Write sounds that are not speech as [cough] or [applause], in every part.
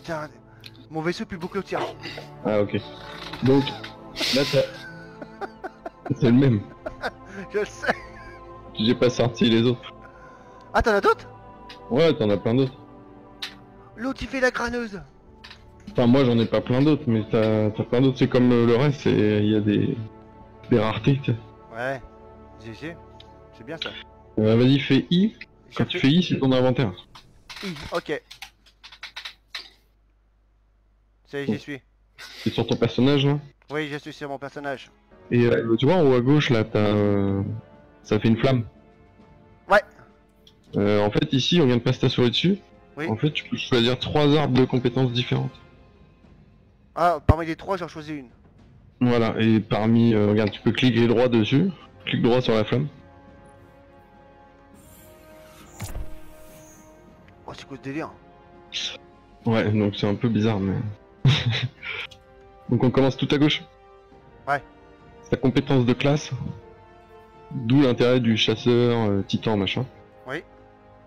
putain. Mon vaisseau est plus beau que le tien. Ah, ok. Donc, là, t'as. C'est le même. [laughs] Je le sais. J'ai pas sorti les autres. Ah, t'en as d'autres? Ouais, t'en as plein d'autres. L'autre il fait la crâneuse. Enfin, moi, j'en ai pas plein d'autres, mais t'as plein d'autres. C'est comme euh, le reste, c'est- il y a des. des raretés. Ouais. GG. C'est bien ça. Euh, Vas-y, fais I. Quand tu fais I, c'est ton inventaire. I. Ok. Ça y est, j'y suis. C'est sur ton personnage, là. Oui, je suis sur mon personnage. Et euh, tu vois, en haut à gauche, là, t'as. euh, Ça fait une flamme. Ouais. Euh, en fait, ici, on vient de passer ta souris dessus. Oui. En fait, tu peux choisir trois arbres de compétences différentes. Ah, parmi les trois, j'en choisis une. Voilà, et parmi. euh, regarde, tu peux cliquer droit dessus. Clique droit sur la flamme. Oh, c'est quoi ce délire? Ouais, donc c'est un peu bizarre, mais. [laughs] donc on commence tout à gauche. Ouais. Sa compétence de classe. D'où l'intérêt du chasseur, euh, titan, machin. Oui.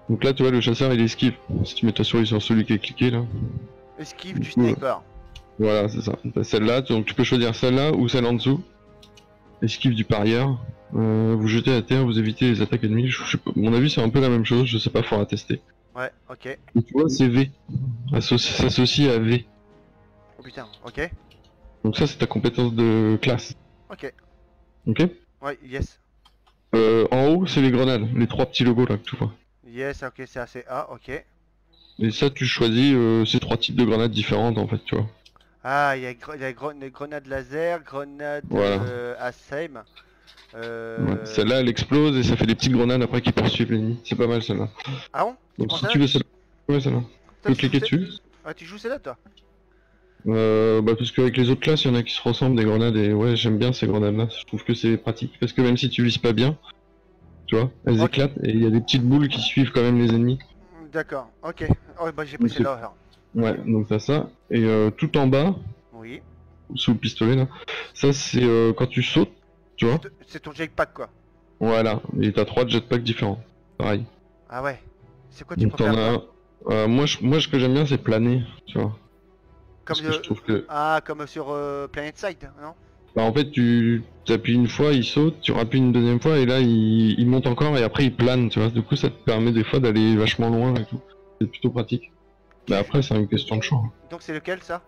Donc là, tu vois, le chasseur il esquive. Si tu mets ta souris sur celui qui est cliqué là. Esquive du Ouais. sniper. Voilà, c'est ça. T'as celle-là, donc tu peux choisir celle-là ou celle en dessous. Esquive du parieur. Euh, vous jetez à terre, vous évitez les attaques ennemies. Je mon avis, c'est un peu la même chose, je sais pas, faudra tester. Ouais, ok. Et tu vois, c'est V. Associ- S'associe à V. Oh putain, ok. Donc ça, c'est ta compétence de classe. Ok. Ok Ouais, yes. euh, En haut, c'est les grenades, les trois petits logos là que tu vois. Yes, ok, c'est assez A, ok. Et ça, tu choisis euh, ces trois types de grenades différentes en fait, tu vois. Ah, il y a, gre- il y a gre- une grenade laser, grenade Voilà. euh. Euh... Ouais. Celle-là, elle explose et ça fait des petites grenades après qui poursuivent l'ennemi. C'est pas mal celle-là. Ah bon? Donc si tu veux celle-là. Ouais, celle-là. Tu peux cliquer dessus. celle- Ah, tu joues celle-là, toi? Euh, bah parce qu'avec les autres classes, il y en a qui se ressemblent des grenades et ouais, j'aime bien ces grenades-là. Je trouve que c'est pratique parce que même si tu vises pas bien, tu vois, elles éclatent et il y a des petites boules qui suivent quand même les ennemis. D'accord, ok. Oh, bah j'ai alors. Ouais, donc t'as ça. Et euh, tout en bas, Oui. sous le pistolet là, ça c'est euh, quand tu sautes, tu vois. C'est- ton jetpack, quoi. Voilà, et t'as trois jetpacks différents. Pareil. Ah ouais. C'est quoi tu Donc préfères as. Euh, moi, je, moi, ce que j'aime bien, c'est planer, tu vois. Comme Parce que le- je trouve que. Ah, comme sur euh, Planet Side, non? Bah, en fait, tu appuies une fois, il saute, tu rappuies une deuxième fois, et là, il, il monte encore, et après, il plane, tu vois. Du coup, ça te permet des fois d'aller vachement loin et tout. C'est plutôt pratique. Mais après, c'est une question de choix. Donc c'est lequel, ça?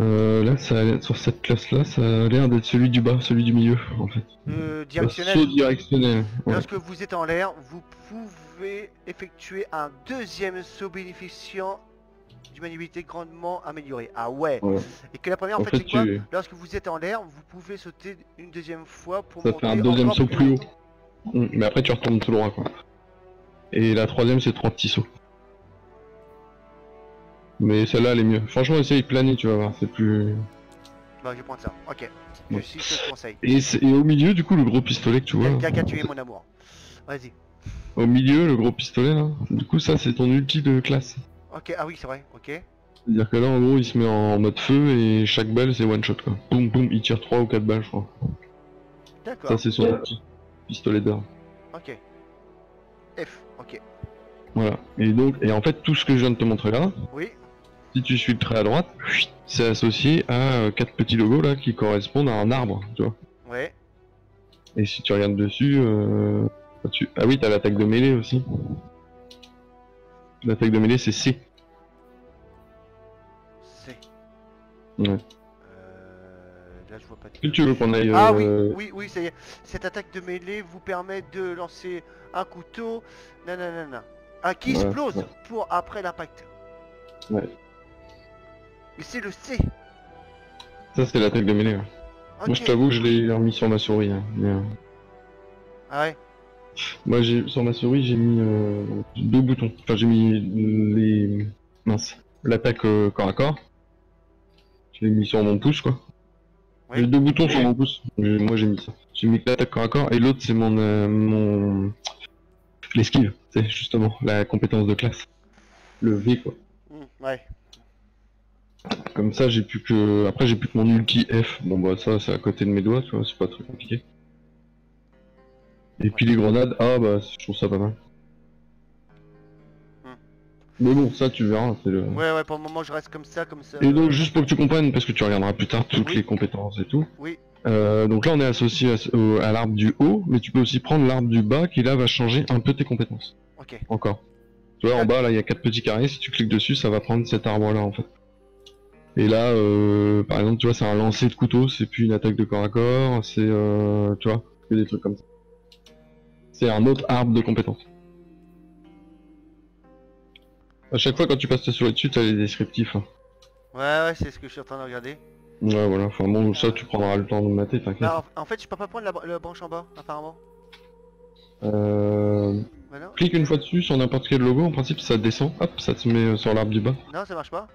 Euh, là, ça a sur cette classe-là, ça a l'air d'être celui du bas, celui du milieu, en fait. euh, Le Directionnel. Saut directionnel. Ouais. Lorsque vous êtes en l'air, vous pouvez effectuer un deuxième saut bénéficiant maniabilité grandement améliorée. Ah ouais. Ouais. Et que la première, en, En fait, fait, c'est quoi tu... Lorsque vous êtes en l'air, vous pouvez sauter une deuxième fois pour ça monter fait un deuxième saut plus haut. Mm, Mais après, tu retournes tout droit, quoi. Et la troisième, c'est trois petits sauts. Mais celle-là, elle est mieux. Franchement, essaye de planer, tu vas voir, c'est plus... Bah, je vais prendre ça. Ok. Je Ouais. suis ce conseil. Et, c'est- et au milieu, du coup, le gros pistolet que tu vois... Quelqu'un qui a tué mon amour. Vas-y. Au milieu, le gros pistolet, là, du coup, ça, c'est ton ulti de classe. Ok, ah oui, c'est vrai. Ok. C'est-à-dire que là, en gros, il se met en mode feu et chaque balle, c'est one shot, quoi. Boum, boum, il tire 3 ou 4 balles, je crois. D'accord. Ça, c'est son ulti. Pistolet d'or. Ok. F. Ok. Voilà. Et donc, et en fait, tout ce que je viens de te montrer là, Oui. si tu suis le trait à droite, c'est associé à euh, quatre petits logos là qui correspondent à un arbre, tu vois. Ouais. Et si tu regardes dessus, euh, ah oui, t'as l'attaque de mêlée aussi. L'attaque de mêlée, c'est. C. Ouais. Euh, là, je vois pas de. Que tu veux qu'on aille Ah oui, euh, oui, oui, ça y est. Cette attaque de mêlée vous permet de lancer un couteau, nanana, un qui Ouais, explose ouais. pour après l'impact. Ouais. Mais c'est le C. Ça, c'est l'attaque de mêlée. Moi, je t'avoue, je l'ai remis sur ma souris. hein, mais, euh, Ah ouais. Moi, j'ai sur ma souris, j'ai mis euh, deux boutons. Enfin, j'ai mis les mince, l'attaque euh, corps à corps. Je l'ai mis sur mon pouce, quoi. Oui. J'ai deux boutons sur mon pouce. Moi, j'ai mis ça. J'ai mis que l'attaque corps à corps et l'autre, c'est mon euh, mon l'esquive. C'est justement la compétence de classe. Le V, quoi. Hmm, ouais. Comme ça, j'ai plus que après, j'ai plus que mon ulti F. Bon, bah ça, c'est à côté de mes doigts, tu vois. C'est pas très compliqué. Et puis les grenades, ah bah, je trouve ça pas mal. Mais bon, ça tu verras, c'est le... Ouais, ouais, pour le moment, je reste comme ça, comme ça. Et donc juste pour que tu comprennes, parce que tu regarderas plus tard toutes Oui. les compétences et tout. Oui. Euh, donc là on est associé à l'arbre du haut, mais tu peux aussi prendre l'arbre du bas qui là va changer un peu tes compétences. Ok. Encore. Tu vois en bas là il y a quatre petits carrés, si tu cliques dessus ça va prendre cet arbre là en fait. Et là euh, par exemple tu vois c'est un lancer de couteau, c'est plus une attaque de corps à corps, c'est euh, tu vois, que des trucs comme ça. C'est un autre arbre de compétences. À chaque fois quand tu passes ta souris dessus t'as les descriptifs. hein. Ouais, ouais, c'est ce que je suis en train de regarder. Ouais voilà, enfin bon ça tu prendras le temps de mater, t'inquiète. Bah, en, fait, je peux pas prendre la, br- la branche en bas, apparemment. Euh... Bah Clique une fois dessus sur n'importe quel logo, en principe ça descend, hop, ça te met euh, sur l'arbre du bas. non, ça marche pas.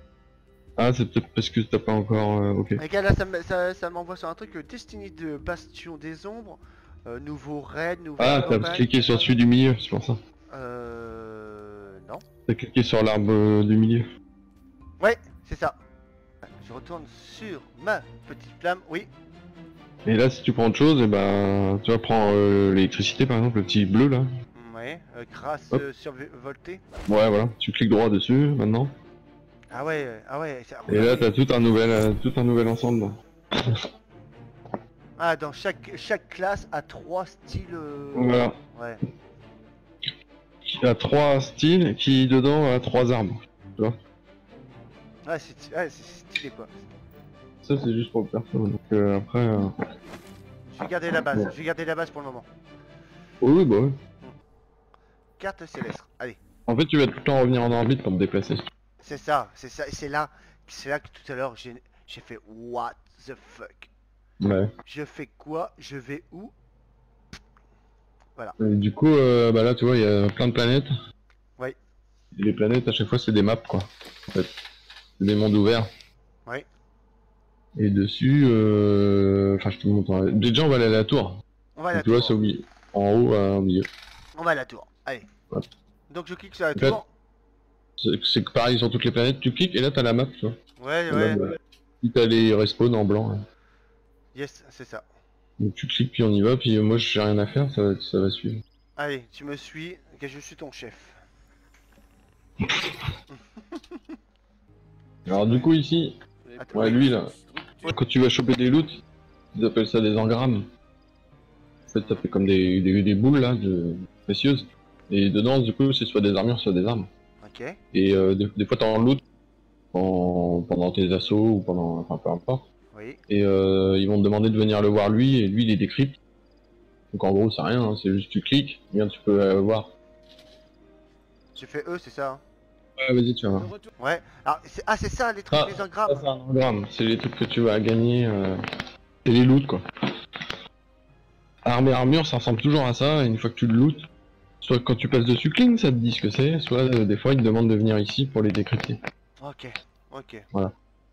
Ah, c'est peut-être parce que t'as pas encore. euh, ok. Regarde, là, ça me- ça, ça m'envoie sur un truc euh, Destiny de Bastion des Ombres, euh, nouveau raid, nouvelle Ah, t'as cliqué sur celui du milieu, c'est pour ça. Euh. Non. T'as cliqué sur l'arbre euh, du milieu. Ouais, c'est ça. Je retourne sur ma petite flamme, oui. Et là, si tu prends autre chose, et ben, tu vas prendre euh, l'électricité par exemple, le petit bleu là. Ouais, euh, grâce euh, survoltée. Ouais, voilà. Tu cliques droit dessus maintenant. Ah ouais, ah ouais. Et là, t'as tout un nouvel, tout un nouvel ensemble. Ah, dans chaque, chaque classe a trois styles. Voilà. Ouais. Il a trois styles qui dedans a trois arbres. Ouais, c'est ouais, c'est stylé quoi. Ça, c'est juste pour le perso. Donc euh, après. euh, Je vais garder la base, Ouais. je vais garder la base pour le moment. Oui, oui, bah ouais. Carte céleste, allez. En fait, tu vas tout le temps revenir en orbite pour te déplacer. C'est ça, c'est ça, et c'est là, c'est là que tout à l'heure j'ai j'ai fait what the fuck? Ouais. Je fais quoi? Je vais où? Et du coup, euh, bah là, tu vois, il y a plein de planètes. Et les planètes, à chaque fois, c'est des maps, quoi. En fait, c'est des mondes ouverts. Ouais. Et dessus, euh... enfin, je te montre. hein. Déjà, on va aller à la tour. On va à la tu vois, tour. c'est au milieu. En haut, euh, au milieu. On va à la tour, allez. Ouais. Donc je clique sur la tour. C'est que pareil sur toutes les planètes. Tu cliques et là, t'as la map, tu vois. Ouais, ouais, euh, Puis t'as les respawns en blanc. hein. yes, c'est ça. Donc tu cliques, puis on y va. Puis euh, moi, j'ai rien à faire, ça va, ça va suivre. Allez, tu me suis, que je suis ton chef. [laughs] Alors, du coup, ici, Attends, ouais, lui, là, quand tu vas choper des loots, ils appellent ça des engrammes. En fait, ça fait comme des, des, des boules, là, de précieuses. Et dedans, du coup, c'est soit des armures, soit des armes. Ok, Et euh, des, des fois, t'en loot en- pendant tes assauts ou pendant... Enfin, peu importe. Oui. Et euh, ils vont te demander de venir le voir lui, et lui, il est décrypte. Donc en gros, c'est rien, hein, c'est juste tu cliques, bien tu peux euh, voir. J'ai fait E, c'est ça. hein? Ouais, vas-y, tu vas voir. Ouais. Alors, c'est- ah, c'est ça les trucs, Ah, les engrammes. c'est un engramme, c'est les trucs que tu vas gagner. Euh... Et les loots, quoi. Arme et armure, ça ressemble toujours à ça, et une fois que tu le loot, soit quand tu passes dessus, cling, ça te dit ce que c'est, soit euh, des fois, ils te demandent de venir ici pour les décrypter. Ok, ok.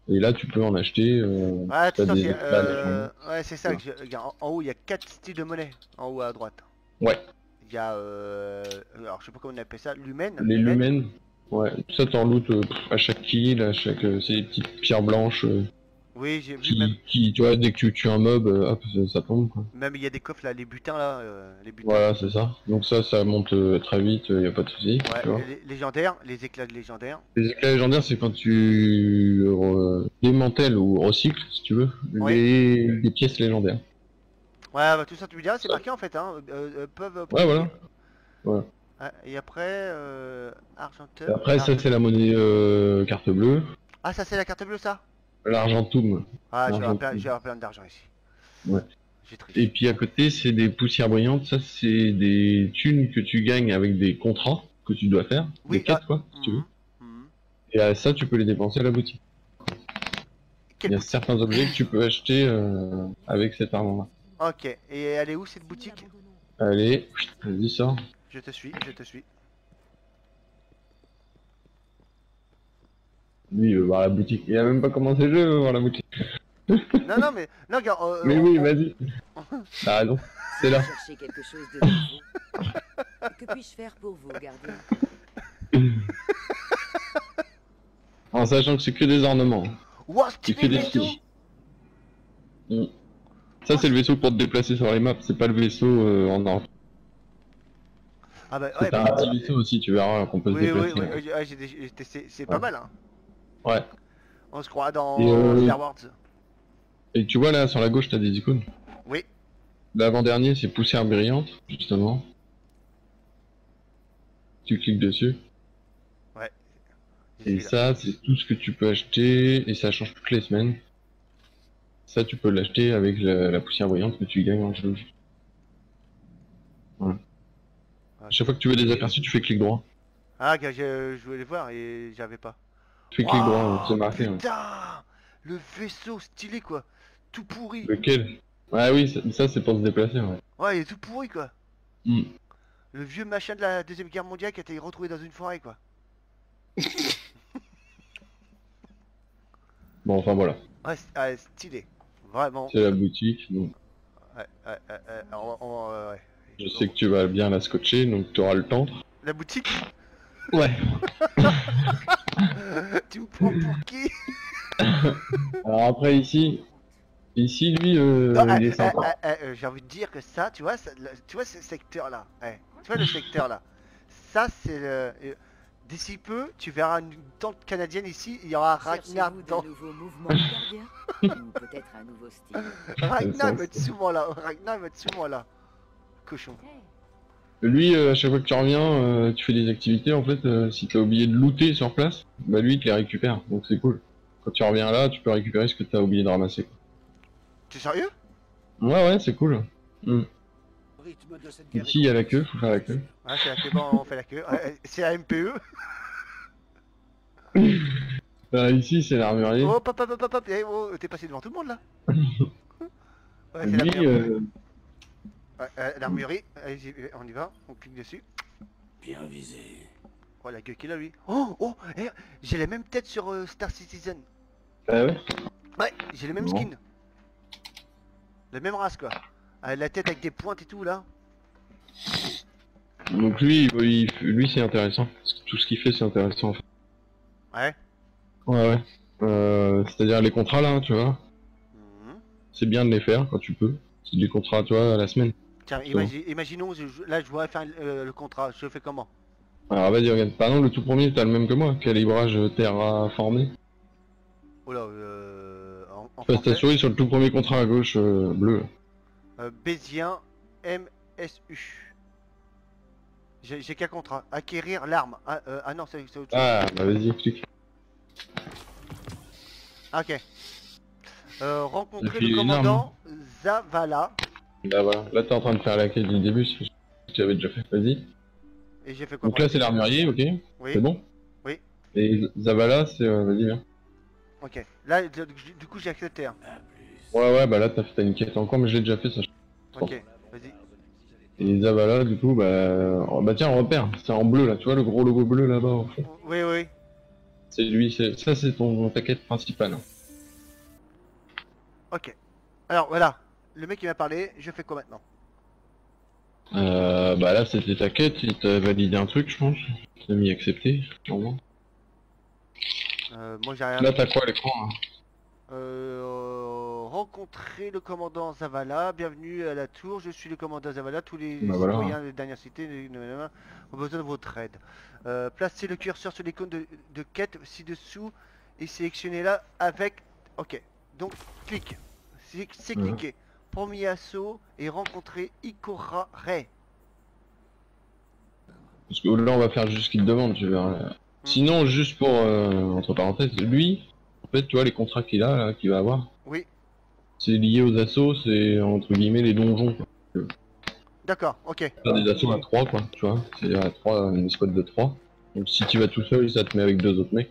Et là, tu peux en acheter. Euh... Ouais, tout des Euh... Ouais, c'est ça que je... En, en haut, il y a quatre styles de monnaie. En haut à droite. Ouais. Il y a... Euh... Alors, je sais pas comment on appelle ça. Lumen. Les lumens, ouais, ça t'en loot euh, à chaque kill, à chaque. euh, c'est des petites pierres blanches euh, Oui, j'ai vu. qui, Même... qui, tu vois, dès que tu tues un mob, euh, hop, ça, tombe, quoi. même il y a des coffres là, les butins là. euh, Les butins. Voilà, c'est ça. Donc ça, ça monte euh, très vite, y a pas de souci. Ouais, les légendaires, les éclats de légendaires. Les éclats légendaires, c'est quand tu euh, démantèles ou recycles, si tu veux, les... les pièces légendaires. Ouais, bah tout ça, tu me diras, c'est marqué en fait. Hein. euh, euh, peuvent. euh, Ouais, voilà. Ouais, et après, euh... argenteur. Après, ça, c'est la monnaie euh, carte bleue. Ah, ça c'est la carte bleue ça? L'argentum. Ah, avoir L'argent. plein, d'argent ici. Ouais. J'ai. Et puis à côté, c'est des poussières brillantes. Ça, c'est des thunes que tu gagnes avec des contrats que tu dois faire. Oui, des quêtes, ah, quoi, si tu veux. Mhm, mhm. Et à ça, tu peux les dépenser à la boutique. Il y a certains objets que tu peux acheter euh, avec cet argent-là. Ok, et elle est où cette boutique? Allez, vas-y, sors. Je te suis, je te suis. Lui, il veut voir la boutique. Il a même pas commencé le jeu, il veut voir la boutique. Non, non, mais. Non, regarde. euh, Mais on- oui, on- vas-y. [laughs] T'as raison. C'est là. Cherchez quelque chose de nouveau. [laughs] que puis-je faire pour vous, gardien? [laughs] En sachant que c'est que des ornements. Ouah, C'est stylé que le des vaisseau skis. Mm. Ça, c'est le vaisseau pour te déplacer sur les maps. C'est pas le vaisseau euh, en or. Ah bah ouais, T'as bah, activé ça aussi, tu verras qu'on peut se oui, oui, déplacer. oui, ouais. oui, ouais, j'ai dé- j'ai testé, c'est pas Ouais. mal, hein. Ouais. On se croit dans euh, Star Wars. Et tu vois là, sur la gauche, t'as des icônes. Oui. L'avant-dernier, c'est poussière brillante, justement. Tu cliques dessus. J'ai Et ça, c'est tout ce que tu peux acheter, et ça change toutes les semaines. Ça, tu peux l'acheter avec la, la poussière brillante que tu gagnes en jeu. Voilà. À chaque fois que tu veux des aperçus, tu fais clic droit. Ah, je, je voulais voir et j'avais pas. Tu clic droit, c'est marqué. ouais. Putain Le vaisseau stylé quoi Tout pourri Lequel? Ouais, oui, ça, ça, c'est pour se déplacer, ouais. Ouais, il est tout pourri quoi Hmm. Le vieux machin de la deuxième guerre mondiale qui a été retrouvé dans une forêt quoi. [laughs] Bon, enfin voilà. Ouais, stylé. Vraiment. C'est la boutique, donc Ouais, ouais, ouais, ouais, on- on- ouais, ouais. je sais que tu vas bien la scotcher, donc tu auras le temps. La boutique? Ouais. [laughs] [laughs] Tu me prends pour qui [laughs] Alors après ici, ici lui, euh, Non, il eh, est sympa. eh, eh, euh, J'ai envie de dire que ça, tu vois, ça- le- tu vois ce secteur là. tu vois le [laughs] secteur là. Ça c'est le. euh, D'ici peu, tu verras une tente canadienne ici, il y aura Ragnar dans. peut-être un nouveau style Ragnar va être souvent là. Ragnar va être souvent là. Cochon. Lui, euh, à chaque fois que tu reviens, euh, tu fais des activités, en fait, euh, si t'as oublié de looter sur place, bah lui, il te les récupère, donc c'est cool. Quand tu reviens là, tu peux récupérer ce que t'as oublié de ramasser. quoi. T'es sérieux? Ouais, ouais, c'est cool. Hmm. Ici, il y a la queue, faut faire la queue. Ouais, c'est la queue, bon, on fait la queue. Ouais, c'est la MPE. [laughs] Bah, ici, c'est l'armurier. Oh, pop, pop, pop, pop. Eh, oh, t'es passé devant tout le monde là. [laughs] Ouais, c'est la. Euh, Ouais, euh, l'armurerie, allez-y, euh, on y va, on clique dessus. Bien visé. Oh la gueule qu'il a lui. Oh, oh, eh, j'ai la même tête sur euh, Star Citizen. bah ouais? Ouais, j'ai le même Bon. skin. La même race quoi. Ah, la tête avec des pointes et tout là. Donc lui, il- il- lui, c'est intéressant. Parce que Tout ce qu'il fait, c'est intéressant, en fait. Ouais. Ouais, ouais. Euh, C'est-à-dire les contrats, là, tu vois. Mhm. C'est bien de les faire quand tu peux. C'est des contrats, tu vois, à la semaine. Tiens, imaginons, je- là je voudrais faire euh, le contrat, je fais comment? Alors vas-y, regarde. Par exemple, le tout premier, t'as le même que moi. Calibrage euh, terraformé. Oh là, euh, en, en Passe ta français. souris sur le tout premier contrat à gauche, euh, bleu. Euh, Bézien MSU. J'ai j'ai qu'un contrat. Acquérir l'arme. Ah, euh, ah non, c'est c'est autre chose. Ah, bah vas-y, explique. Ah, ok. Euh, rencontrer Et puis, le une commandant Zavala. Là, voilà. Là, t'es en train de faire la quête du début, ce que tu avais déjà fait. Vas-y. Et j'ai fait quoi Donc là, c'est l'armurier, ok Oui. C'est bon Oui. Et Zavala, c'est... euh, vas-y, viens. Ok. Là, du coup, j'ai accepté. Hein. Ouais, ouais, bah là, t'as une quête encore, mais je l'ai déjà fait, ça. Ok. Vas-y. Et Zavala, du coup, bah... oh, bah tiens, repère. C'est en bleu, là. Tu vois le gros logo bleu, là-bas, au fond Oui, oui. C'est lui, c'est... ça, c'est ton ta quête principale. Ok. Alors voilà. Le mec qui m'a parlé. Je fais quoi maintenant Euh, bah là, c'était ta quête, il t'a validé un truc, je pense. Il t'a mis accepter, sûrement. euh, Moi, j'ai rien. Là, t'as quoi à l'écran hein Euh, rencontrer le commandant Zavala, bienvenue à la tour, je suis le commandant Zavala, tous les Bah voilà. citoyens des dernières cités ont besoin de votre aide. Euh, placez le curseur sur l'icône de, de quête ci-dessous et sélectionnez-la avec... Ok, donc clique, c'est c'est Ouais. cliqué. Premier assaut et rencontrer Ikora Ray. Parce que là, on va faire juste ce qu'il te demande, tu verras. Sinon, juste pour, euh, entre parenthèses, lui, en fait, tu vois, les contrats qu'il a, là, qu'il va avoir, Oui, c'est lié aux assauts, c'est entre guillemets les donjons, d'accord, ok, Faire des assauts à 3, quoi, tu vois. C'est à 3, une squad de 3. Donc si tu vas tout seul, ça te met avec deux autres mecs.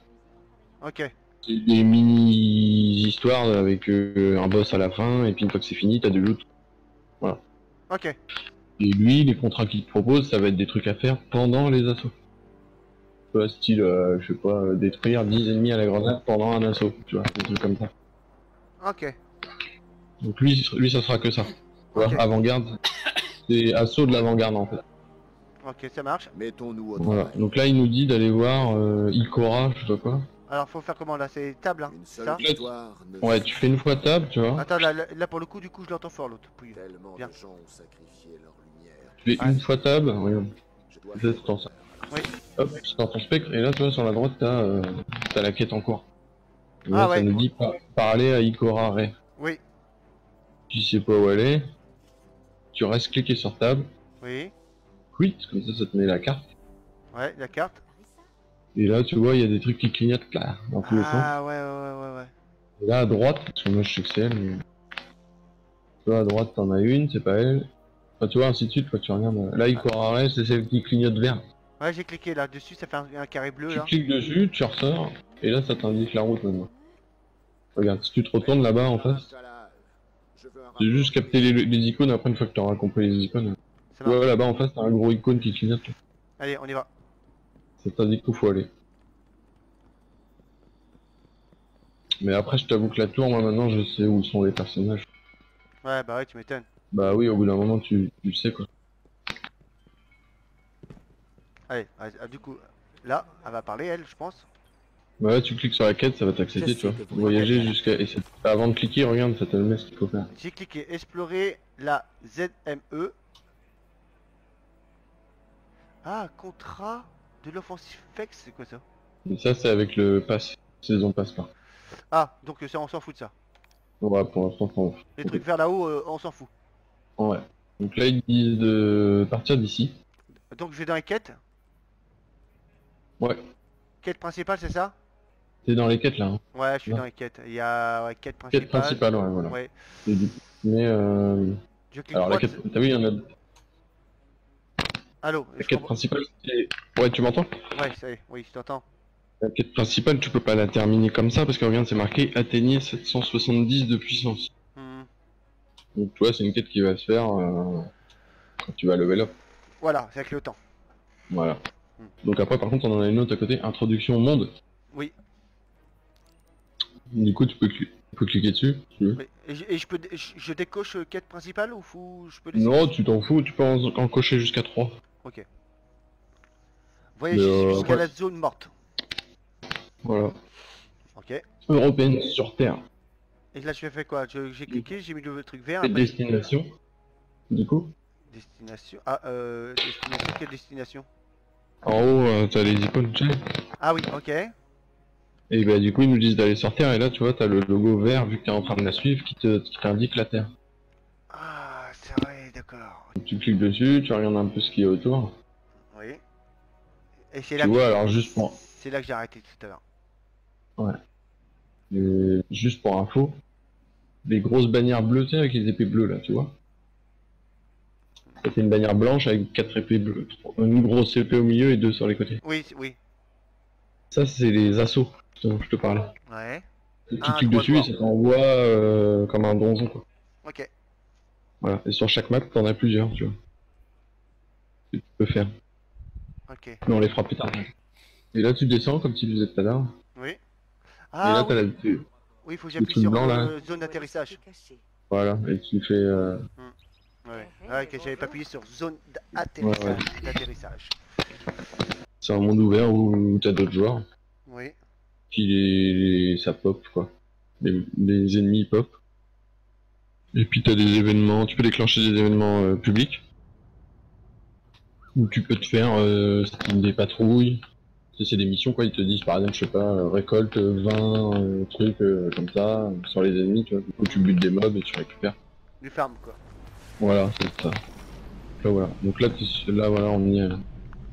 ok, des mini-histoires avec euh, un boss à la fin, et puis une fois que c'est fini, t'as du loot. ok, Et lui, les contrats qu'il te propose, ça va être des trucs à faire pendant les assauts. Tu vois, style, euh, je sais pas, euh, détruire 10 ennemis à la grenade pendant un assaut, tu vois, des trucs comme ça. ok, Donc lui, lui ça sera que ça. Avant-garde, c'est assaut de l'avant-garde en fait. ok, ça marche. Mettons-nous au Voilà. Donc là, il nous dit d'aller voir euh, Ikora, je sais pas quoi. Alors faut faire comment là C'est table, hein Une seule Ça victoire ne Ouais, tu fais une fois table, tu vois. Attends, là, là, pour le coup, du coup, je l'entends fort l'autre. pouille. Tellement Bien. de gens ont sacrifié leur lumière. Tu fais une fois table, dois C'est dans ça. Oui. Hop, c'est dans ton spectre, et là, tu vois, sur la droite, t'as euh, t'as la quête en cours. Et là, Ah ouais. ça nous dit par- parler à Ikora Ray. Oui, Tu sais pas où elle est, tu restes cliqué sur table, oui. quit, comme ça, ça te met la carte. Ouais, la carte. Et là, tu vois, il y a des trucs qui clignotent là, dans tous les sens. Ah ouais, ouais, ouais, ouais, ouais. Et là, à droite, parce que moi, je sais que c'est elle, mais... Tu vois, à droite, t'en as une, c'est pas elle. Enfin, tu vois, ainsi de suite, quand tu regardes. euh, Là, Ikora Ray, c'est celle qui clignote vert. Ouais, j'ai cliqué là dessus, ça fait un, un carré bleu Tu là. cliques dessus, tu ressors, et là ça t'indique la route maintenant. Regarde, si tu te retournes là-bas en face, c'est juste capter les, les icônes après une fois que tu auras compris les icônes. Vois là-bas en face, t'as un gros icône qui clignote. Allez, on y va. Ça t'indique où faut aller. Mais après, je t'avoue que la tour, moi maintenant, je sais où sont les personnages. Ouais, bah ouais, tu m'étonnes. Bah oui, au bout d'un moment, tu, tu sais quoi. Allez, ah, du coup, là, elle va parler, elle, je pense. Bah là, tu cliques sur la quête, ça va t'accepter, Je tu vois. Voyager jusqu'à... Avant de cliquer, regarde, ça te met ce qu'il faut faire. J'ai cliqué explorer la ZME. Ah, contrat de l'offensive FEX, c'est quoi ça Et ça, c'est avec le pass, saison passe pas. Ah, donc ça, on s'en fout de ça. Ouais, pour l'instant, on Les trucs vers là-haut, euh, on s'en fout. Ouais. Donc là, ils disent de partir d'ici. Donc je vais dans les quêtes. Ouais. Quête principale, c'est ça T'es dans les quêtes là. Hein. Ouais, je suis dans les quêtes. Il y a ouais, quête principale. Quête principale, ouais, voilà. Ouais. Mais euh... Je clique alors la quête, t'as vu, il y en a. Allô La quête principale, c'est. Ouais, tu m'entends Ouais, ça y est, oui, je t'entends. La quête principale, tu peux pas la terminer comme ça parce que regarde, c'est marqué atteignez 770 de puissance. Hmm. Donc tu vois, c'est une quête qui va se faire euh, quand tu vas level up. Voilà, c'est avec le temps. Voilà. Hmm. Donc après, par contre, on en a une autre à côté, introduction au monde. Oui. Du coup, tu peux, cli- tu peux cliquer dessus. tu veux. Et, je, et je peux, je, je décoche euh, quête principale ou faut, je peux laisser Non, tu t'en fous, tu peux en, en cocher jusqu'à 3. Ok. Voyager euh, jusqu'à la zone morte. Voilà. Ok. Européenne sur Terre. Et là, je fais quoi? Je- J'ai cliqué, j'ai mis le truc vert. Et destination. Du coup, Destination. Ah, euh, destination, quelle destination? En haut, euh, t'as les icônes, tu sais. Ah oui, ok. Et bah du coup ils nous disent d'aller sur Terre et là tu vois t'as le logo vert vu que t'es en train de la suivre qui te qui t'indique la Terre. Tu cliques dessus, tu regardes un peu ce qu'il y a autour. Oui. Et c'est Tu là, que- vois alors juste pour c'est là que j'ai arrêté tout à l'heure. euh, juste pour info, les grosses bannières bleues tu sais avec les épées bleues là tu vois. C'est une bannière blanche avec quatre épées bleues, une grosse épée au milieu et deux sur les côtés. Oui, oui. Ça c'est les assauts dont je te parlais. Ouais. Tu Ah, cliques dessus et ça t'envoie euh, comme un donjon quoi. Ok. Voilà. Et sur chaque map t'en as plusieurs tu vois. Que tu peux faire. Ok. Mais on les fera plus tard. Et là, tu descends comme tu le faisais tout à l'heure. Oui. et Ah, là, oui. t'as la... tu- oui, il faut que j'appuie sur blanc, là. euh, zone d'atterrissage. Voilà, et tu fais. euh, Ouais. Ouais, que j'avais pas appuyé sur zone d'atterrissage. C'est un monde ouvert où, où t'as d'autres joueurs. Oui. Puis les... ça pop, quoi. Les, les ennemis pop. Et puis t'as des événements, tu peux déclencher des événements euh, publics. Où tu peux te faire euh, des patrouilles. Tu C'est des missions, quoi. Ils te disent, par exemple, je sais pas, euh, récolte 20 euh, trucs comme ça sur les ennemis, tu vois. Du coup, tu butes des mobs et tu récupères. Du farm, quoi. Voilà, c'est ça. Là, voilà. Donc là, là, voilà, on y est.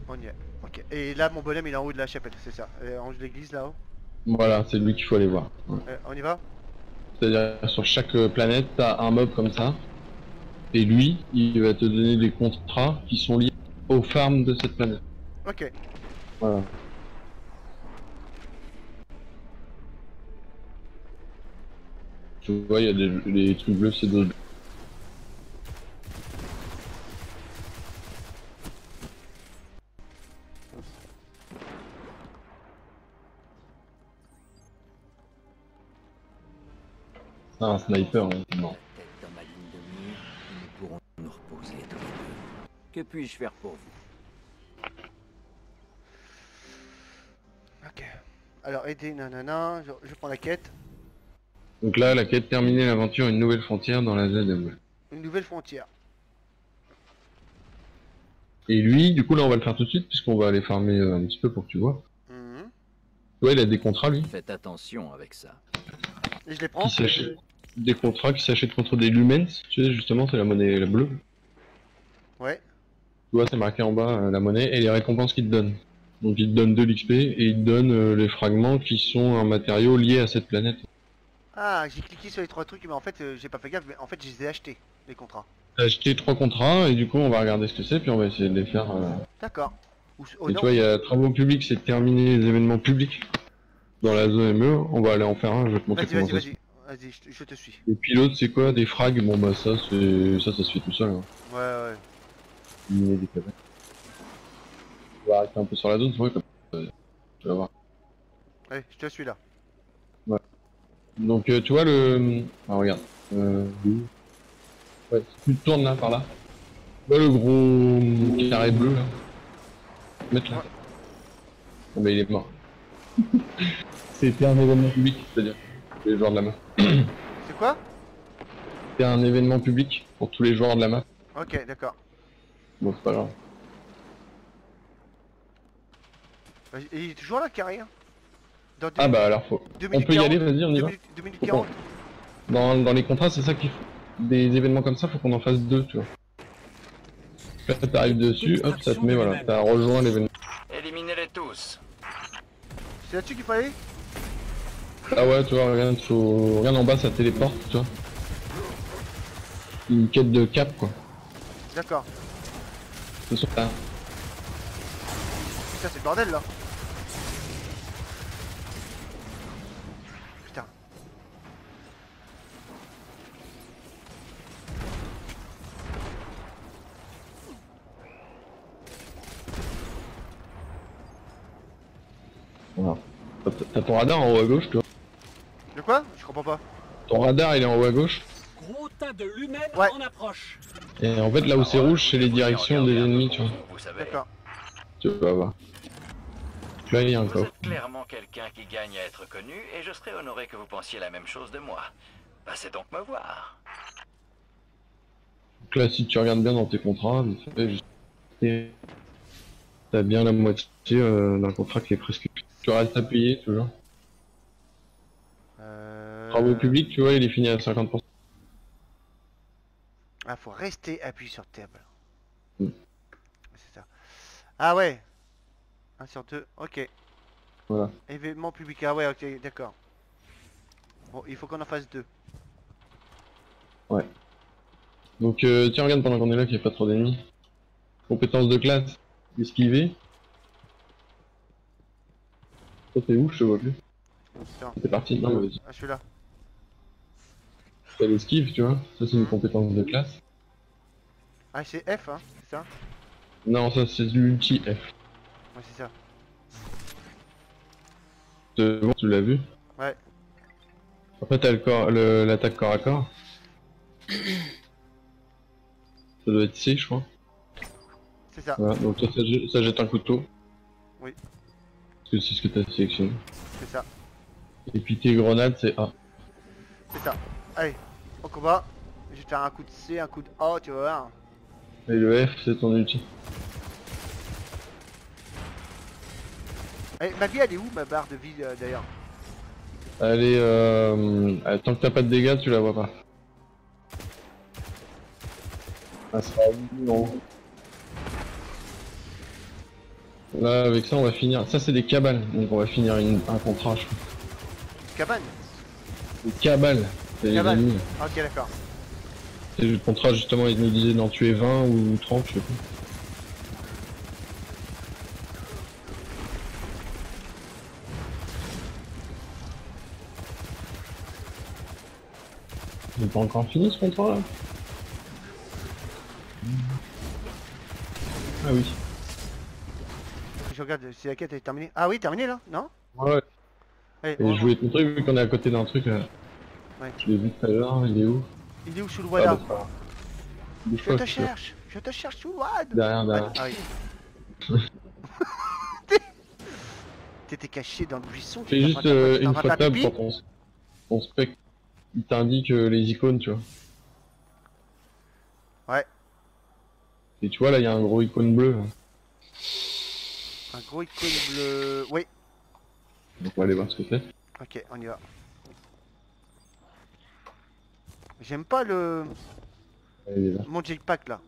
On y est. Ok. Et là, mon bonhomme, il est en haut de la chapelle, c'est ça. En haut de l'église, là-haut. Voilà, c'est lui qu'il faut aller voir. Ouais. On y va? C'est-à-dire, sur chaque euh, planète, t'as un mob comme ça. Et lui, il va te donner des contrats qui sont liés aux farms de cette planète. Ok. Voilà. Tu vois, il y a des, les trucs bleus, c'est d'autres. Ah, un sniper, hein, non. Tête dans ma ligne de mire, et nous pourrons nous reposer tous les deux. Que puis-je faire pour vous? Ok. Alors, aider, nanana. Je, je prends la quête. Donc là, la quête terminée, l'aventure, une nouvelle frontière dans la ZM. Une nouvelle frontière. Et lui, du coup, là, on va le faire tout de suite, puisqu'on va aller farmer euh, un petit peu pour que tu vois. Mhm. Ouais, il a des contrats, lui, Faites attention avec ça. Et je les prends. Des contrats qui s'achètent contre des lumens, tu sais, justement, c'est la monnaie la bleue. Ouais. Tu vois, c'est marqué en bas, euh, la monnaie, et les récompenses qu'il te donne. Donc, il te donne de l'XP, et il te donne euh, les fragments qui sont un matériau lié à cette planète. Ah, j'ai cliqué sur les trois trucs, mais en fait, euh, j'ai pas fait gaffe. Mais en fait, je les ai achetés, les contrats. T'as acheté trois contrats, et du coup, on va regarder ce que c'est, puis on va essayer de les faire. D'accord. Oh et tu vois, il y a travaux publics, c'est terminer les événements publics dans la zone ME. On va aller en faire un, je vais te montrer Vas-y, comment vas-y, ça vas-y. Vas-y, je, te- je te suis. Et puis l'autre, c'est quoi Des frags? Bon, bah, ça, c'est ça, ça se fait tout seul. Hein. Ouais, ouais. Éliminer des cabanes. On va arrêter un peu sur la zone, c'est vrai, comme euh, tu vas voir. Allez, je te suis là. Donc, euh, tu vois le. Ah, regarde. Euh. Ouais, si tu tournes là, par là. Tu vois le gros carré bleu là Mettre là. Ouais. Ah, bah, il est mort. C'était un événement public, c'est-à-dire. pour Les joueurs de la main. C'est quoi? C'était un événement public pour tous les joueurs de la map. Ok, d'accord. Bon, c'est pas grave. Il est toujours là, carré. hein? Dans Ah, bah, alors faut. On peut y 40, aller, vas-y, on y va. minutes, deux minutes Faut 40. Dans, dans les contrats, c'est ça qu'il faut. Des événements comme ça, faut qu'on en fasse deux, tu vois. Là, t'arrives dessus, hop, ça te met, voilà, t'as rejoint l'événement. Éliminez-les tous. C'est là-dessus qu'il faut aller Ah ouais, tu vois, regarde, faut... regarde en bas, ça téléporte, tu vois. Une quête de cap, quoi. D'accord. Ce sont là. Putain, c'est le bordel là. Ton radar en haut à gauche, tu vois. De quoi? Je comprends pas. Ton radar, il est en haut à gauche. Gros tas de lumens Ouais. en approche. Et en fait, là où c'est rouge, c'est les directions des ennemis, tu vois. Vous savez, D'accord. Tu vas voir. Là, il y a un vous coffre. êtes clairement quelqu'un qui gagne à être connu et je serais honoré que vous pensiez la même chose de moi. Passez donc me voir. Donc là, si tu regardes bien dans tes contrats, t'as bien la moitié euh, d'un contrat qui est presque. Tu restes à payer toujours. Euh... Travaux publics, tu vois, il est fini à 50%. Ah, faut rester appuyé sur table. Mm. C'est ça. Ah ouais. 1 sur 2, ok. Voilà. Événement public, ah ouais, ok, d'accord. Bon, il faut qu'on en fasse deux. Donc, euh, tiens, regarde pendant qu'on est là qu'il n'y a pas trop d'ennemis. Compétences de classe, esquiver. T'es où Je te vois plus. T'es parti Non, mais vas-y. Ah, je suis là. T'as l'esquive, tu vois. Ça, c'est une compétence de classe. Ah, c'est F, hein, c'est ça? Non, ça, c'est l'ulti F. Ouais, c'est ça. C'est bon, tu l'as vu Ouais. Après, t'as le l'attaque corps à corps. [coughs] Ça doit être C, je crois. C'est ça, Voilà, donc toi, ça, jette- ça jette un couteau. Oui. Parce que c'est ce que t'as sélectionné. c'est ça, Et puis tes grenades, c'est A. c'est ça. Allez, au combat. Je vais te faire un coup de C, un coup de A, tu vas voir. Et le F, c'est ton ulti. Eh, ma vie, elle est où, ma barre de vie, euh, d'ailleurs? Allez, euh... euh, tant que t'as pas de dégâts, tu la vois pas. Ah, ça sera non. Là, avec ça, on va finir. Ça, c'est des cabales, donc on va finir une- un contrat, je crois. Cabane Des cabales, c'est les Cabales. ennemis. Ok, d'accord. C'est le contrat, justement, il nous disait d'en tuer 20 ou 30, je sais plus. J'ai pas encore fini ce contrat là? Ah oui. Regarde si la quête est terminée. Ah oui, terminée là Non Ouais, Allez, et on- je voulais te montrer vu qu'on est à côté d'un truc. Ouais. Je l'ai vu tout à l'heure, il est où Il est où sous le Ah, Wada bah, Je te cherche Je te cherche sous le Wad Derrière, derrière. Ah oui. [laughs] T'étais caché dans le buisson. Fais juste euh, une fois table pour ton, ton spec. Il t'indique euh, les icônes, tu vois. Et tu vois, là, il y a un gros icône bleu. hein. Un gros icône bleu. Oui, Donc on va aller voir ce que c'est. ok, on y va. J'aime pas le Allez, mon jetpack là.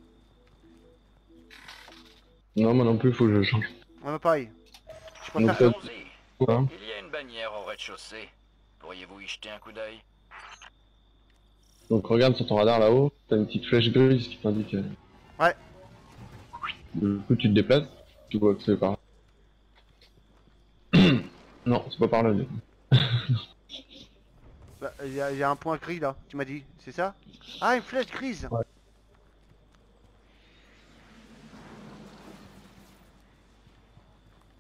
Non, moi non plus, faut que je change. Ouais, bah, pareil. Je Donc, préfère. euh, Allons-y. Hein Il y a une bannière au rez-de-chaussée. Pourriez-vous y jeter un coup d'œil? Donc regarde sur ton radar là-haut, t'as une petite flèche grise qui t'indique. euh, Ouais. Du coup, tu te déplaces, tu vois que c'est par là. Non, c'est pas par là. [laughs] Bah, Il y, a- il y a un point gris là, tu m'as dit, c'est ça? Ah, une flèche grise Ouais.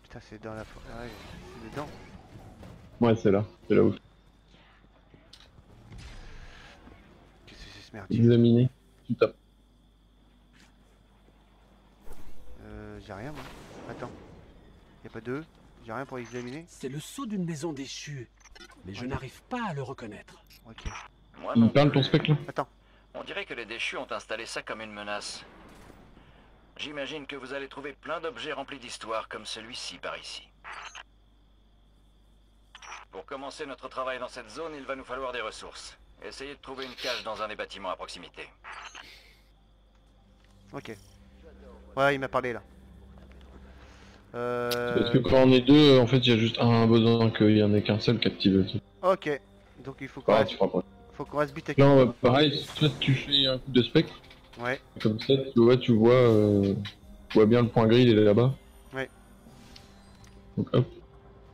Putain, c'est dans la... fo- ouais, c'est dedans. Ouais, c'est là, c'est là où. Qu'est-ce que c'est ce merdier? Examiner, tapes. Euh, j'ai rien moi. Attends. Y a pas deux? J'ai rien pour examiner C'est le sceau d'une maison déchue. Mais je n'arrive pas à le reconnaître. Ok. Moi non parle ton Attends. On dirait que les déchus ont installé ça comme une menace. J'imagine que vous allez trouver plein d'objets remplis d'histoire comme celui-ci par ici. Pour commencer notre travail dans cette zone, il va nous falloir des ressources. Essayez de trouver une cage dans un des bâtiments à proximité. Ok. Ouais, il m'a parlé là. Parce que Euh... quand on est deux, en fait, il y a juste un besoin qu'il y en ait qu'un seul qui active le truc. Ok. Donc il faut qu'on Bah, reste... faut qu'on reste vite avec... Là, on va pareil, soit tu fais un coup de spectre, Ouais. comme ça, tu vois, tu vois, euh, tu vois bien le point gris, il est là-bas. Ouais. Donc hop,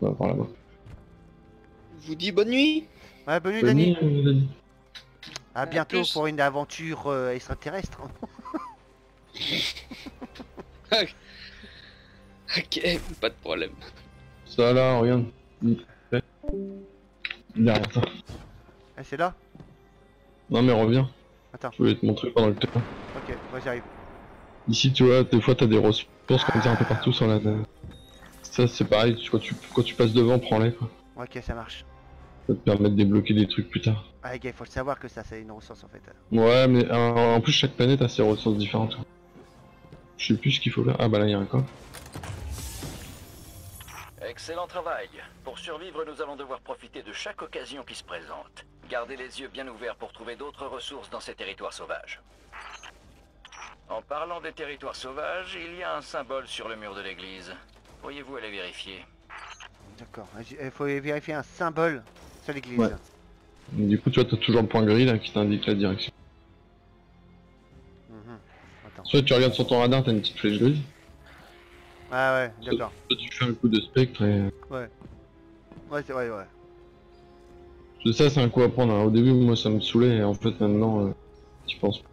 on va par là-bas. Je vous dis bonne nuit. Ouais, bonne nuit Bonne Dani. nuit, euh, Dani. À bientôt plus. pour une aventure euh, extraterrestre. [laughs] Ok, pas de problème. Ça là, regarde. Il y a rien, ça. ah, c'est là? Non mais reviens. Attends. Je voulais te montrer pendant t'es là. Ok, moi j'arrive. Ici, tu vois, des fois, t'as des ressources comme ça un peu partout sur la... Ça, c'est pareil, quand tu, quand tu passes devant, prends-les, quoi. Ok, ça marche. Ça te permet de débloquer des trucs plus tard. Ah, gars, il faut le savoir que ça, c'est une ressource en fait. Ouais, mais euh, en plus, chaque planète a ses ressources différentes. Je sais plus ce qu'il faut là. Ah bah là, il y a un coffre. Excellent travail. Pour survivre, nous allons devoir profiter de chaque occasion qui se présente. Gardez les yeux bien ouverts pour trouver d'autres ressources dans ces territoires sauvages. En parlant des territoires sauvages, il y a un symbole sur le mur de l'église. Pourriez-vous aller vérifier? D'accord. Il faut vérifier un symbole sur l'église. Ouais. Du coup, tu vois, t'as toujours le point gris là qui t'indique la direction. Mhm. Attends. Soit tu regardes sur ton radar, t'as une petite flèche grise. Ah ouais, d'accord. Soit tu fais un coup de spectre et. Ouais, c'est vrai, ouais. Parce que Ça, c'est un coup à prendre. Au début, moi, ça me saoulait et en fait, maintenant, euh, tu penses.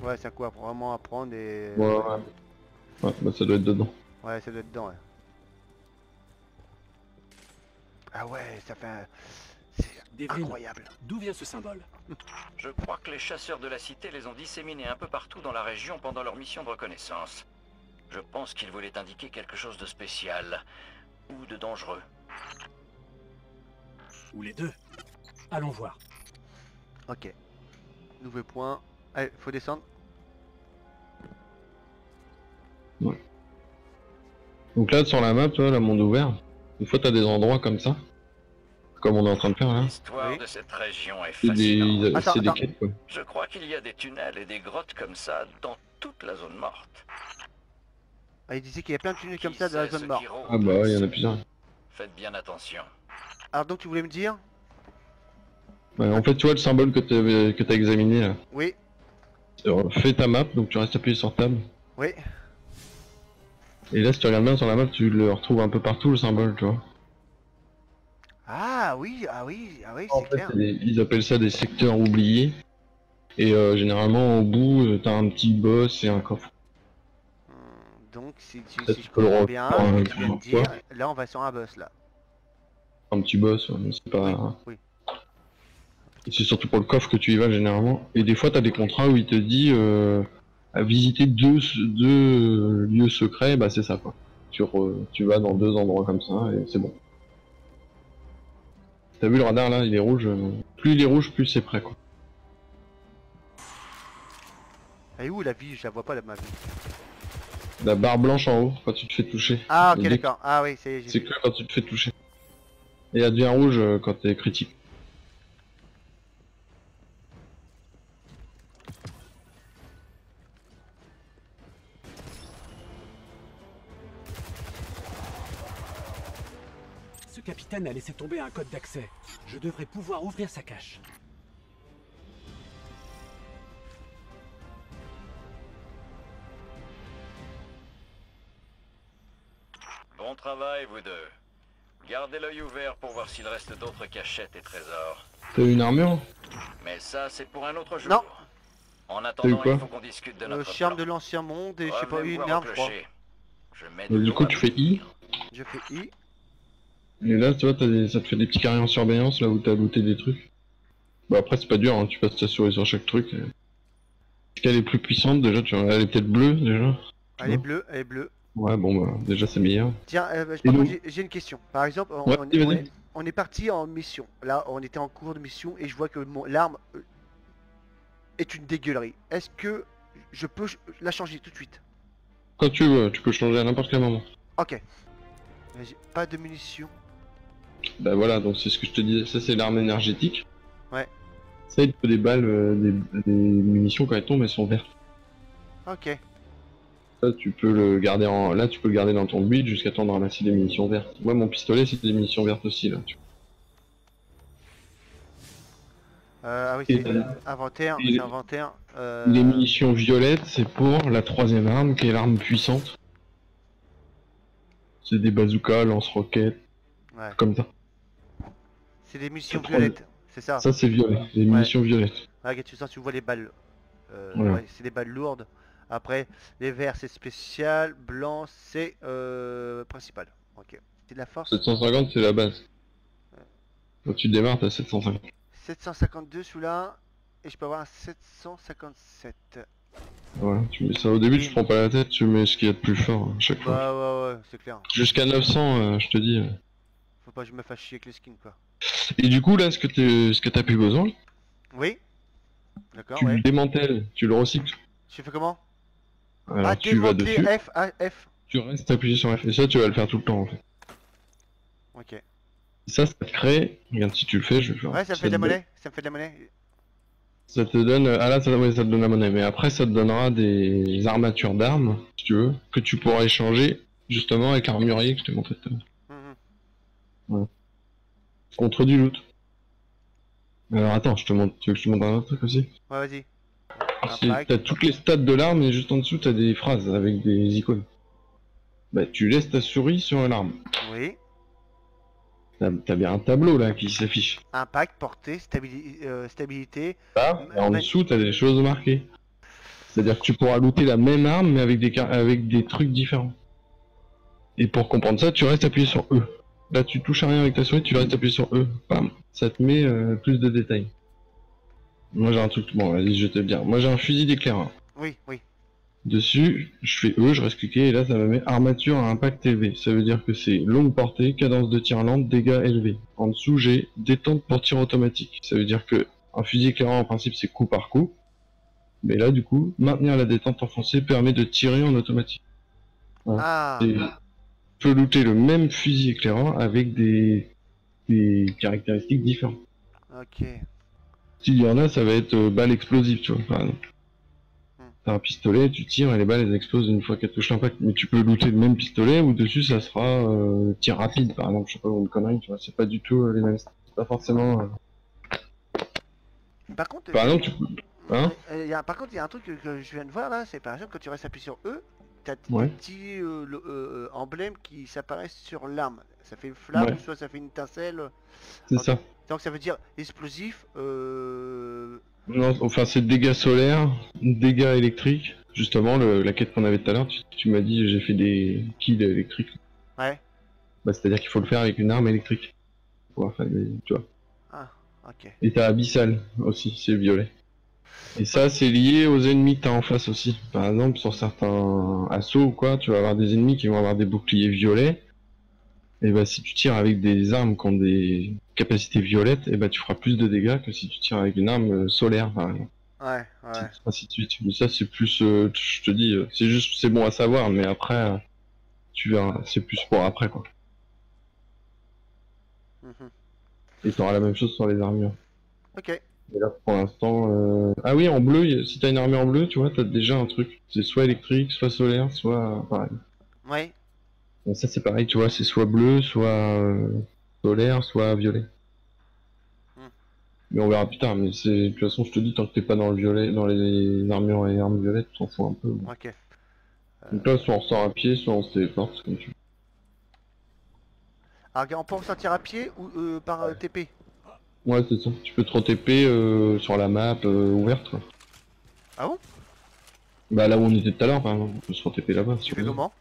Ouais, c'est quoi vraiment apprendre et... Ouais, ouais. Ouais, bah ça doit être dedans. Ouais, ça doit être dedans, ouais. Ah ouais, ça fait un... C'est incroyable. d'où vient ce symbole? Je crois que les chasseurs de la cité les ont disséminés un peu partout dans la région pendant leur mission de reconnaissance. Je pense qu'ils voulaient indiquer quelque chose de spécial ou de dangereux. Ou les deux Allons voir. Ok. Nouveau point. Allez, faut descendre. Donc là, sur la map, tu vois, la monde ouvert, une fois, t'as des endroits comme ça. Comme on est en train de faire là. L'histoire Oui. de cette région est C'est des, fascinante. Attends, c'est des attends. quêtes, quoi. Je crois qu'il y a des tunnels et des grottes comme ça dans toute la zone morte. Ah, il disait qu'il y a plein de tunnels comme ça dans la zone rôde Ah bah ouais, il y en a plusieurs. Faites bien attention. Alors donc tu voulais me dire Ouais, en fait, tu vois le symbole que t'as que t'as examiné là. Oui, Alors, Fais ta map, donc tu restes appuyé sur table. oui. Et là, si tu regardes bien sur la map, tu le retrouves un peu partout le symbole, tu vois. Ah oui, ah oui, ah oui, En c'est fait, clair. des- ils appellent ça des secteurs oubliés. Et euh, généralement, au bout, euh, t'as un petit boss et un coffre. Donc si, tu si je peux le bien, ce que tu viens de plusieurs dire, là on va sur un boss là. Un petit boss, mais c'est pas... Oui. C'est surtout pour le coffre que tu y vas généralement. Et des fois, t'as des contrats où il te dit euh, à visiter deux, deux lieux secrets, bah c'est ça quoi. Tu, re- tu vas dans deux endroits comme ça et c'est bon. T'as vu le radar là, il est rouge. euh, Plus il est rouge, plus c'est prêt quoi. Et Elle est où la vie? Je la vois pas, la, ma vie. La barre blanche en haut, quand tu te fais toucher. Ah, ok, d'accord. Ah, oui, c'est. C'est que quand tu te fais toucher. Et elle devient rouge euh, quand t'es critique. Ce capitaine a laissé tomber un code d'accès. Je devrais pouvoir ouvrir sa cache. Bon travail, vous deux. Gardez l'œil ouvert pour voir s'il reste d'autres cachettes et trésors. T'as une armure Mais ça, c'est pour un autre jour. Non. En attendant, quoi il faut qu'on discute de Le notre charme plan. de l'ancien monde et je sais pas, une arme, je crois. Je mets Euh, Du coup, tu fais I. Je fais I. Et là, tu vois, t'as des- ça te fait des petits carrés en surveillance là où t'as looté des trucs. Bah après, c'est pas dur, hein, tu passes ta souris sur chaque truc. euh. Est-ce qu'elle est plus puissante déjà tu vois, Elle est peut-être bleue déjà Elle est bleue, elle est bleue. Ouais, bon, bah déjà c'est meilleur. Tiens, euh, j'ai- une question. Par exemple, on, Ouais, on- vas-y, on vas-y. est, on est parti en mission. Là, on était en cours de mission et je vois que mon l'arme euh, est une dégueulerie. Est-ce que je peux la changer tout de suite? Quand tu veux, tu peux changer à n'importe quel moment. Ok. Pas de munitions. Bah voilà, donc c'est ce que je te disais, ça c'est l'arme énergétique. Ouais. Ça, il te faut des balles, euh, des, des munitions quand elles tombent, elles sont vertes. Ok. Ça, tu peux le garder en. Là, tu peux le garder dans ton build jusqu'à temps de ramasser des munitions vertes. Moi, mon pistolet, c'est des munitions vertes aussi, là. tu Euh, ah oui, c'est inventaire. C'est inventaire. euh, Les munitions violettes, c'est pour la troisième arme, qui est l'arme puissante. C'est des bazookas, lance-roquettes, Ouais. comme ça. C'est des munitions violettes. C'est ça? Ça, c'est violet, des munitions violettes. Ah, tu sens, tu vois les balles. Euh, Voilà. ouais, c'est des balles lourdes. Après, les verts c'est spécial, blanc c'est euh, principal. Ok. C'est de la force. 750, c'est la base. Quand tu démarres, t'as 750. 752 celui-là. Et je peux avoir un 757. Voilà, tu mets ça au début, tu prends pas la tête, tu mets ce qu'il y a de plus fort à chaque fois. Bah ouais ouais, c'est clair. Jusqu'à 900, euh, je te dis. euh. Faut pas que je me fasse chier avec les skins quoi. Et du coup, là, ce que tu ce que t'as plus besoin, Oui D'accord, tu ouais. le démantèles, tu le recycles. Tu fais comment? Alors Ah, tu vas dessus, F, A, F. tu restes appuyé sur F. Et ça, tu vas le faire tout le temps en fait. Ok. Ça, ça te crée. Regarde, si tu le fais, je vais faire. Ouais, ça me te fait de la monnaie. Ça me fait de la monnaie. Ça te donne. Ah là, ça, ouais, ça te donne la monnaie. Mais après, ça te donnera des armatures d'armes, si tu veux, que tu pourras échanger justement avec l'armurier que je t'ai montré tout à l'heure. Mhm. Contre du loot. Alors attends, je te montre. Tu veux que je te montre un autre truc aussi? Ouais, vas-y. T'as toutes les stats de l'arme et juste en dessous, t'as des phrases avec des icônes. Bah, tu laisses ta souris sur l'arme. Oui. T'as bien un tableau là qui s'affiche. Impact, portée, stabili- euh, stabilité. Là, et en dessous, t'as des choses marquées. C'est-à-dire que tu pourras looter la même arme mais avec des, avec des trucs différents. Et pour comprendre ça, tu restes appuyé sur E. Là, tu touches à rien avec ta souris, tu restes appuyé sur E. Bam. Ça te met euh, plus de détails. Moi, j'ai un truc. Bon, vas-y, je vais te le dire. Moi, j'ai un fusil d'éclaireur. Oui, oui. Dessus, je fais E, je reste cliqué et là ça me met armature à impact élevé. Ça veut dire que c'est longue portée, cadence de tir lente, dégâts élevés. En dessous, j'ai détente pour tir automatique. Ça veut dire que un fusil éclairant en principe c'est coup par coup. Mais là du coup, maintenir la détente enfoncée permet de tirer en automatique. Ah, Et peux looter le même fusil éclairant avec des, des caractéristiques différentes. ok. S'il y en a, ça va être euh, balle explosive, tu vois, par exemple. Hmm. T'as un pistolet, tu tires et les balles elles explosent une fois qu'elles touchent l'impact. Mais tu peux looter le même pistolet ou dessus ça sera euh, tir rapide, par exemple, je sais pas, ou une connerie, tu vois, c'est pas du tout euh, les mêmes. C'est pas forcément. Par contre, Par exemple, tu peux. Hein? il y a, par contre, il y a un truc que, que je viens de voir là, c'est par exemple quand tu restes appuyé sur E, t'as des Ouais. petits euh, euh, euh, emblèmes qui s'apparaissent sur l'arme. Ça fait une flamme, Ouais. ou soit ça fait une étincelle. C'est ça. Donc ça veut dire explosif, euh... Non, enfin, c'est dégâts solaires, dégâts électriques. Justement, le- la quête qu'on avait tout à l'heure, tu, tu m'as dit j'ai fait des kills électriques. Ouais. Bah, c'est-à-dire qu'il faut le faire avec une arme électrique. Pour faire des- tu vois. Ah, ok. Et t'as Abyssal aussi, c'est violet. Et ça, c'est lié aux ennemis que t'as en face aussi. Par exemple, sur certains assauts ou quoi, tu vas avoir des ennemis qui vont avoir des boucliers violets. Et bah, si tu tires avec des armes qui ont des capacités violettes, et bah, tu feras plus de dégâts que si tu tires avec une arme euh, solaire, par exemple. Ouais, ouais. ainsi de suite. Mais ça, c'est plus, euh, je te dis, euh, c'est juste, c'est bon à savoir, mais après, tu verras, c'est plus pour après, quoi. Mhm. Et t'auras la même chose sur les armures. Ok. Et là, pour l'instant, euh... ah oui, en bleu, si t'as une armure en bleu, tu vois, t'as déjà un truc. C'est soit électrique, soit solaire, soit euh, pareil. Ouais. Et ça, c'est pareil, tu vois, c'est soit bleu, soit euh, solaire, soit violet. Hmm. Mais on verra plus tard, mais c'est, de toute façon, je te dis, tant que t'es pas dans le violet, dans les armures et armes violettes, t'en fous un peu. Ok. Donc là, soit on sort à pied, soit on se téléporte, comme tu veux. Alors, on peut en sortir à pied ou euh, par euh, TP Ouais, c'est ça. Tu peux te TP euh, sur la map euh, ouverte, quoi. Ah bon? Bah là où on était tout à l'heure, par exemple, on peut se TP là-bas. Tu fais comment?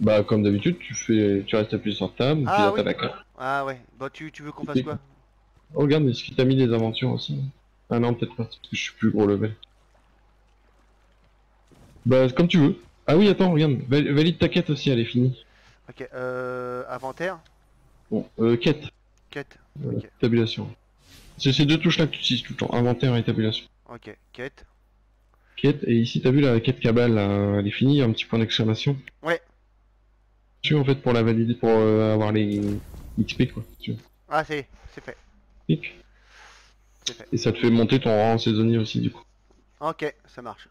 Bah comme d'habitude, tu fais, tu restes appuyé sur table, Ah, puis là oui. t'as la carte. Ah ouais. Bah, tu, tu veux qu'on fasse quoi? Oh, regarde, est-ce qu'il t'a mis des aventures aussi Ah non, peut-être pas, parce que je suis plus gros level. Bah comme tu veux. Ah oui, attends, regarde, val- valide ta quête aussi, elle est finie. Ok. Euh, inventaire? Bon, euh, quête, Quête. euh, Ok. tabulation. C'est ces deux touches-là que tu utilises tout le temps, inventaire et tabulation. Ok. Quête. Quête, et ici t'as vu la quête cabale, là, elle est finie, un petit point d'exclamation. Ouais. Tu en fait pour la valider, pour euh, avoir les XP quoi. Tu veux. Ah, c'est c'est fait. Fait. Et ça te fait monter ton rang saisonnier aussi du coup. Ok, ça marche.